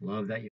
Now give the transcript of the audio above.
love that you.